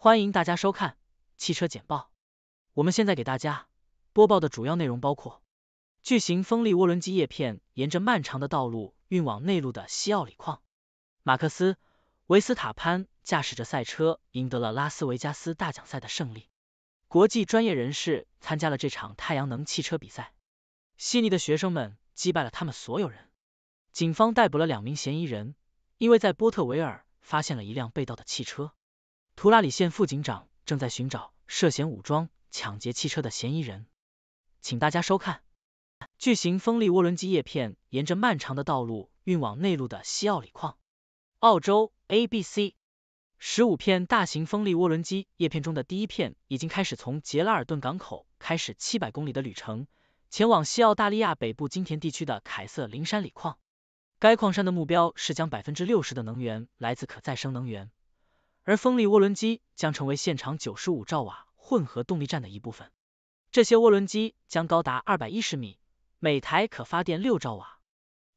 欢迎大家收看汽车简报。我们现在给大家播报的主要内容包括：巨型风力涡轮机叶片沿着漫长的道路运往内陆的西奥里矿；马克思·维斯塔潘驾驶着赛车赢得了拉斯维加斯大奖赛的胜利；国际专业人士参加了这场太阳能汽车比赛；悉尼的学生们击败了他们所有人；警方逮捕了两名嫌疑人，因为在波特维尔发现了一辆被盗的汽车。图拉里县副警长正在寻找涉嫌武装抢劫汽车的嫌疑人，请大家收看。巨型风力涡轮机叶片沿着漫长的道路运往内陆的西奥里矿。澳洲 ABC 十五片大型风力涡轮机叶片中的第一片已经开始从杰拉尔顿港口开始七百公里的旅程，前往西澳大利亚北部金田地区的凯瑟琳山锂矿。该矿山的目标是将百分之六十的能源来自可再生能源。而风力涡轮机将成为现场九十五兆瓦混合动力站的一部分。这些涡轮机将高达二百一十米，每台可发电六兆瓦。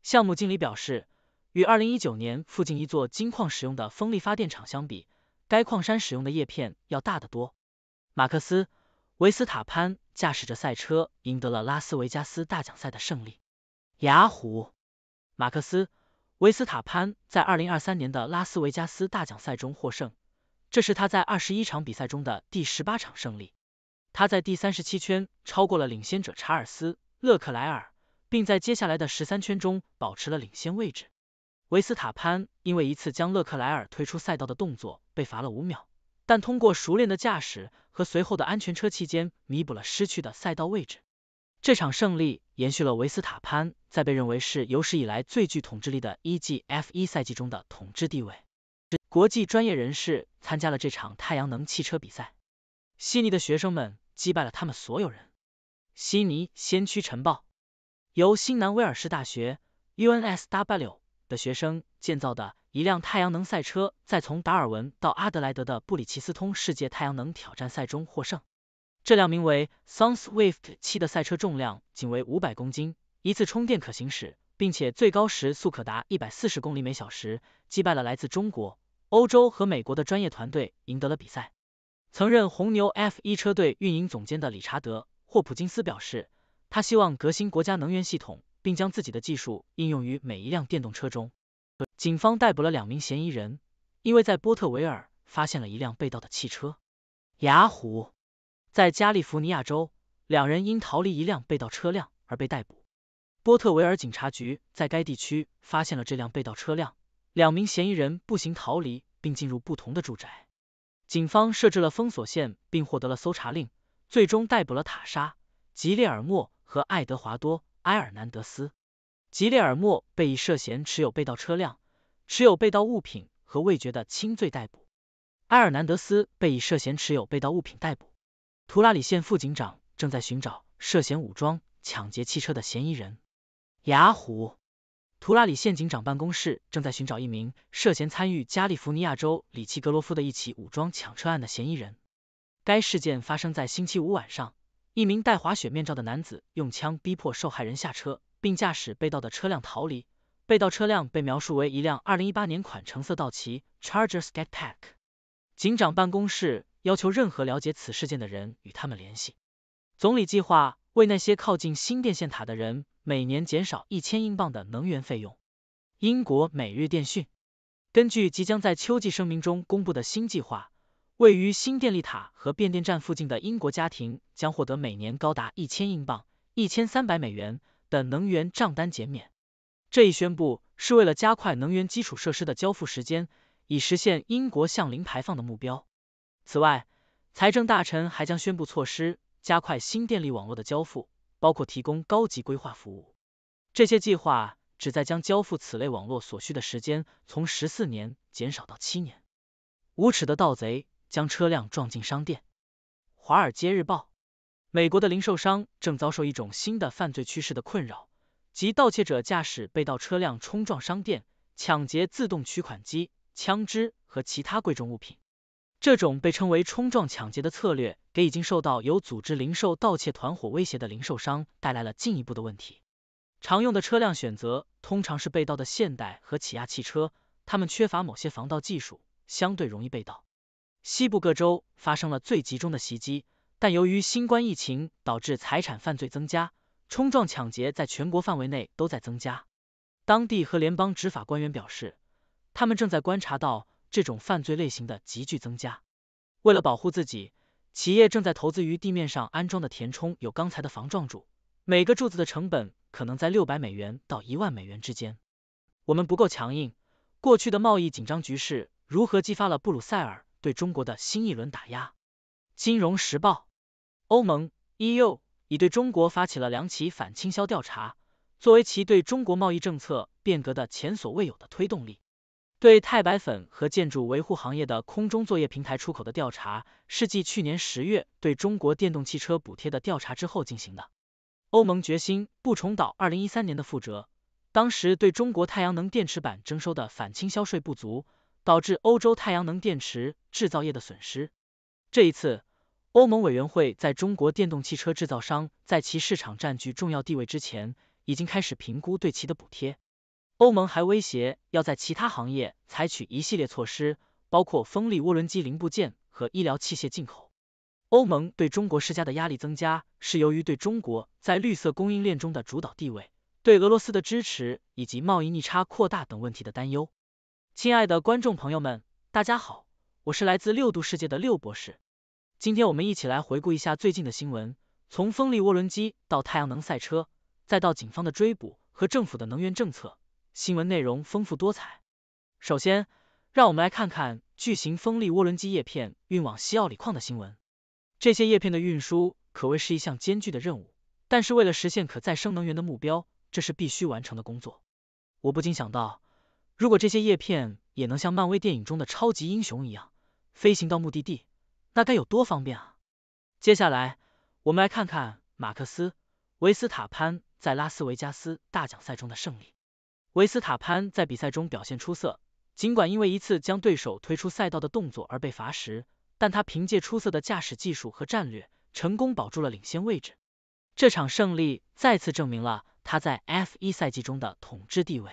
项目经理表示，与二零一九年附近一座金矿使用的风力发电厂相比，该矿山使用的叶片要大得多。马克思·维斯塔潘驾驶着赛车赢得了拉斯维加斯大奖赛的胜利。雅虎，马克思·维斯塔潘在二零二三年的拉斯维加斯大奖赛中获胜。这是他在二十一场比赛中的第十八场胜利。他在第三十七圈超过了领先者查尔斯·勒克莱尔，并在接下来的十三圈中保持了领先位置。维斯塔潘因为一次将勒克莱尔推出赛道的动作被罚了五秒，但通过熟练的驾驶和随后的安全车期间弥补了失去的赛道位置。这场胜利延续了维斯塔潘在被认为是有史以来最具统治力的一季 F1 赛季中的统治地位。国际专业人士参加了这场太阳能汽车比赛，悉尼的学生们击败了他们所有人。悉尼先驱晨报，由新南威尔士大学 UNSW 的学生建造的一辆太阳能赛车，在从达尔文到阿德莱德的布里奇斯通世界太阳能挑战赛中获胜。这辆名为 SunSwift 七的赛车重量仅为五百公斤，一次充电可行驶，并且最高时速可达一百四十公里每小时，击败了来自中国。欧洲和美国的专业团队赢得了比赛。曾任红牛 F1 车队运营总监的理查德·霍普金斯表示，他希望革新国家能源系统，并将自己的技术应用于每一辆电动车中。警方逮捕了两名嫌疑人，因为在波特维尔发现了一辆被盗的汽车。雅虎，在加利福尼亚州，两人因逃离一辆被盗车辆而被逮捕。波特维尔警察局在该地区发现了这辆被盗车辆。两名嫌疑人步行逃离，并进入不同的住宅。警方设置了封锁线，并获得了搜查令，最终逮捕了塔莎·吉列尔莫和爱德华多·埃尔南德斯。吉列尔莫被以涉嫌持有被盗车辆、持有被盗物品和未决的轻罪逮捕。埃尔南德斯被以涉嫌持有被盗物品逮捕。图拉里县副警长正在寻找涉嫌武装抢劫汽车的嫌疑人。雅虎。图拉里县警长办公室正在寻找一名涉嫌参与加利福尼亚州里奇格罗夫的一起武装抢车案的嫌疑人。该事件发生在星期五晚上，一名戴滑雪面罩的男子用枪逼迫受害人下车，并驾驶被盗的车辆逃离。被盗车辆被描述为一辆2018年款橙色道奇 Charger Skatpack。警长办公室要求任何了解此事件的人与他们联系。总理计划为那些靠近新电线塔的人。每年减少一千英镑的能源费用。英国每日电讯，根据即将在秋季声明中公布的新计划，位于新电力塔和变电站附近的英国家庭将获得每年高达一千英镑（一千三百美元）的能源账单减免。这一宣布是为了加快能源基础设施的交付时间，以实现英国向零排放的目标。此外，财政大臣还将宣布措施，加快新电力网络的交付。包括提供高级规划服务，这些计划旨在将交付此类网络所需的时间从十四年减少到七年。无耻的盗贼将车辆撞进商店。华尔街日报，美国的零售商正遭受一种新的犯罪趋势的困扰，即盗窃者驾驶被盗车辆冲撞商店，抢劫自动取款机、枪支和其他贵重物品。这种被称为冲撞抢劫的策略，给已经受到有组织零售盗窃团伙威胁的零售商带来了进一步的问题。常用的车辆选择通常是被盗的现代和起亚汽车，他们缺乏某些防盗技术，相对容易被盗。西部各州发生了最集中的袭击，但由于新冠疫情导致财产犯罪增加，冲撞抢劫在全国范围内都在增加。当地和联邦执法官员表示，他们正在观察到这种犯罪类型的急剧增加。为了保护自己，企业正在投资于地面上安装的填充有钢材的防撞柱，每个柱子的成本可能在六百美元到一万美元之间。我们不够强硬。过去的贸易紧张局势如何激发了布鲁塞尔对中国的新一轮打压？金融时报：欧盟 EU 已对中国发起了两起反倾销调查，作为其对中国贸易政策变革的前所未有的推动力。对钛白粉和建筑维护行业的空中作业平台出口的调查，是继去年十月对中国电动汽车补贴的调查之后进行的。欧盟决心不重蹈二零一三年的覆辙。当时对中国太阳能电池板征收的反倾销税不足，导致欧洲太阳能电池制造业的损失。这一次，欧盟委员会在中国电动汽车制造商在其市场占据重要地位之前，已经开始评估对其的补贴。欧盟还威胁要在其他行业采取一系列措施，包括风力涡轮机零部件和医疗器械进口。欧盟对中国施加的压力增加，是由于对中国在绿色供应链中的主导地位。对俄罗斯的支持以及贸易逆差扩大等问题的担忧。亲爱的观众朋友们，大家好，我是来自六度世界的六博士。今天我们一起来回顾一下最近的新闻，从风力涡轮机到太阳能赛车，再到警方的追捕和政府的能源政策，新闻内容丰富多彩。首先，让我们来看看巨型风力涡轮机叶片运往西奥里矿的新闻。这些叶片的运输可谓是一项艰巨的任务，但是为了实现可再生能源的目标。这是必须完成的工作。我不禁想到，如果这些叶片也能像漫威电影中的超级英雄一样飞行到目的地，那该有多方便啊！接下来，我们来看看马克思·维斯塔潘在拉斯维加斯大奖赛中的胜利。维斯塔潘在比赛中表现出色，尽管因为一次将对手推出赛道的动作而被罚时，但他凭借出色的驾驶技术和战略，成功保住了领先位置。这场胜利再次证明了。他在 F1 赛季中的统治地位，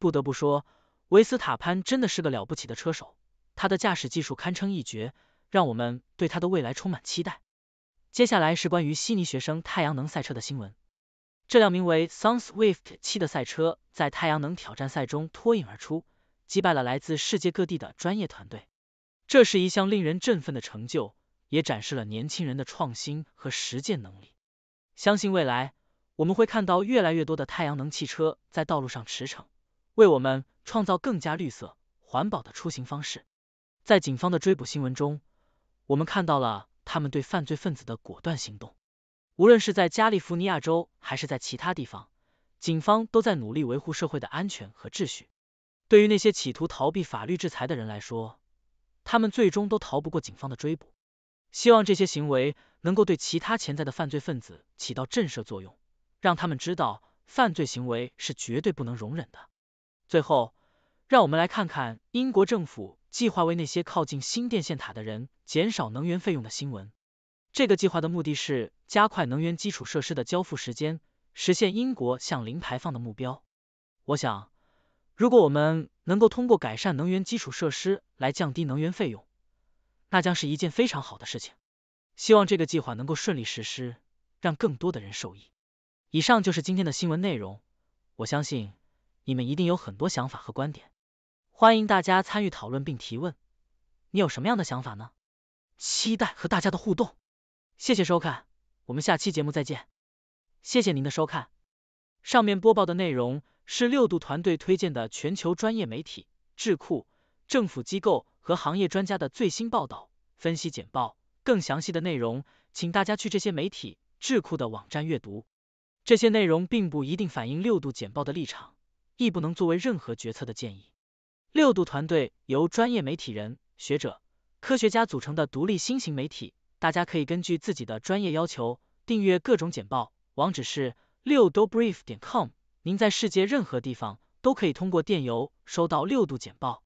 不得不说，维斯塔潘真的是个了不起的车手，他的驾驶技术堪称一绝，让我们对他的未来充满期待。接下来是关于悉尼学生太阳能赛车的新闻，这辆名为 Sun Swift 七的赛车在太阳能挑战赛中脱颖而出，击败了来自世界各地的专业团队，这是一项令人振奋的成就，也展示了年轻人的创新和实践能力。相信未来。我们会看到越来越多的太阳能汽车在道路上驰骋，为我们创造更加绿色、环保的出行方式。在警方的追捕新闻中，我们看到了他们对犯罪分子的果断行动。无论是在加利福尼亚州还是在其他地方，警方都在努力维护社会的安全和秩序。对于那些企图逃避法律制裁的人来说，他们最终都逃不过警方的追捕。希望这些行为能够对其他潜在的犯罪分子起到震慑作用。让他们知道犯罪行为是绝对不能容忍的。最后，让我们来看看英国政府计划为那些靠近新电线塔的人减少能源费用的新闻。这个计划的目的是加快能源基础设施的交付时间，实现英国向零排放的目标。我想，如果我们能够通过改善能源基础设施来降低能源费用，那将是一件非常好的事情。希望这个计划能够顺利实施，让更多的人受益。以上就是今天的新闻内容，我相信你们一定有很多想法和观点，欢迎大家参与讨论并提问。你有什么样的想法呢？期待和大家的互动。谢谢收看，我们下期节目再见。谢谢您的收看。上面播报的内容是六度团队推荐的全球专业媒体、智库、政府机构和行业专家的最新报道、分析简报。更详细的内容，请大家去这些媒体、智库的网站阅读。这些内容并不一定反映六度简报的立场，亦不能作为任何决策的建议。六度团队由专业媒体人、学者、科学家组成的独立新型媒体，大家可以根据自己的专业要求订阅各种简报。网址是六度 brief 点 com。您在世界任何地方都可以通过电邮收到六度简报。